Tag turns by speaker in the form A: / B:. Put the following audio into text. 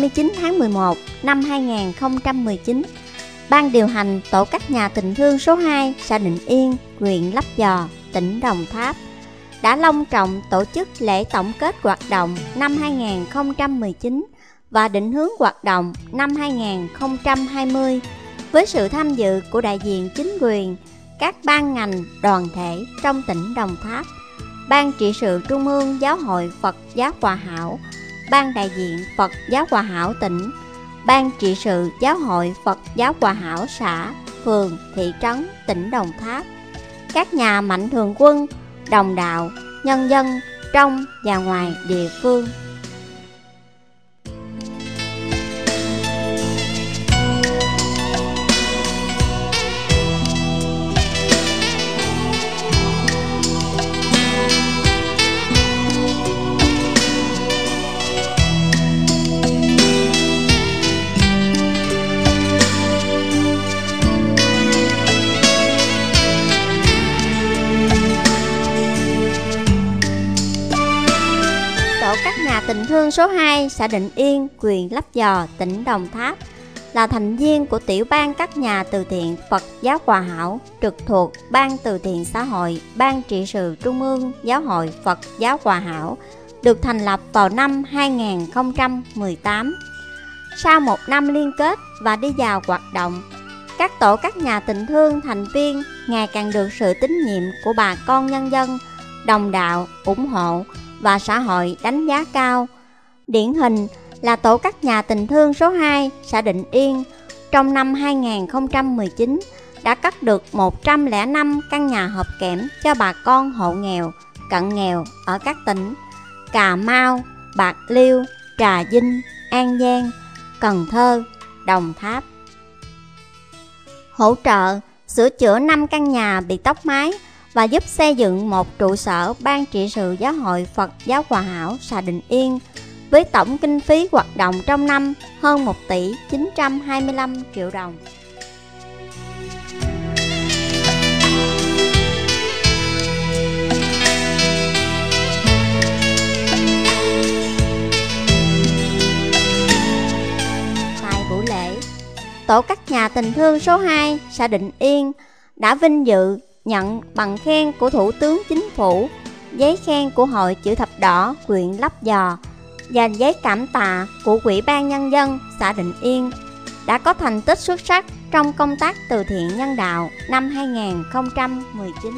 A: 29 tháng 11 năm 2019, Ban điều hành Tổ các nhà tình thương số 2 xã Định Yên, huyện Lấp Giò, tỉnh Đồng Tháp đã long trọng tổ chức lễ tổng kết hoạt động năm 2019 và định hướng hoạt động năm 2020 với sự tham dự của đại diện chính quyền, các ban ngành, đoàn thể trong tỉnh Đồng Tháp, Ban trị sự Trung ương Giáo hội Phật giáo Hòa Hảo, Ban đại diện Phật giáo Hòa Hảo tỉnh, Ban trị sự Giáo hội Phật giáo Hòa Hảo xã, phường, thị trấn, tỉnh Đồng Tháp, các nhà mạnh thường quân, đồng đạo, nhân dân trong và ngoài địa phương. Tình thương số 2 xã Định Yên, huyện Lấp Giò, tỉnh Đồng Tháp là thành viên của tiểu ban các nhà từ thiện Phật giáo Hòa Hảo trực thuộc Ban từ thiện xã hội Ban trị sự Trung ương Giáo hội Phật giáo Hòa Hảo được thành lập vào năm 2018. Sau một năm liên kết và đi vào hoạt động, các tổ các nhà tình thương thành viên ngày càng được sự tín nhiệm của bà con nhân dân, đồng đạo, ủng hộ và xã hội đánh giá cao. Điển hình là tổ các nhà tình thương số 2 xã Định Yên trong năm 2019 đã cắt được 105 căn nhà hợp kẽm cho bà con hộ nghèo, cận nghèo ở các tỉnh Cà Mau, Bạc Liêu, Trà Vinh, An Giang, Cần Thơ, Đồng Tháp. Hỗ trợ sửa chữa 5 căn nhà bị tốc mái và giúp xây dựng một trụ sở Ban trị sự Giáo hội Phật giáo Hòa Hảo xã Định Yên với tổng kinh phí hoạt động trong năm hơn 1 tỷ 925 triệu đồng. Tại buổi lễ, tổ các nhà tình thương số 2 xã Định Yên đã vinh dự nhận bằng khen của Thủ tướng Chính phủ, giấy khen của Hội Chữ Thập Đỏ huyện Lấp Giò và giấy cảm tạ của Quỹ ban Nhân dân xã Định Yên đã có thành tích xuất sắc trong công tác từ thiện nhân đạo năm 2019.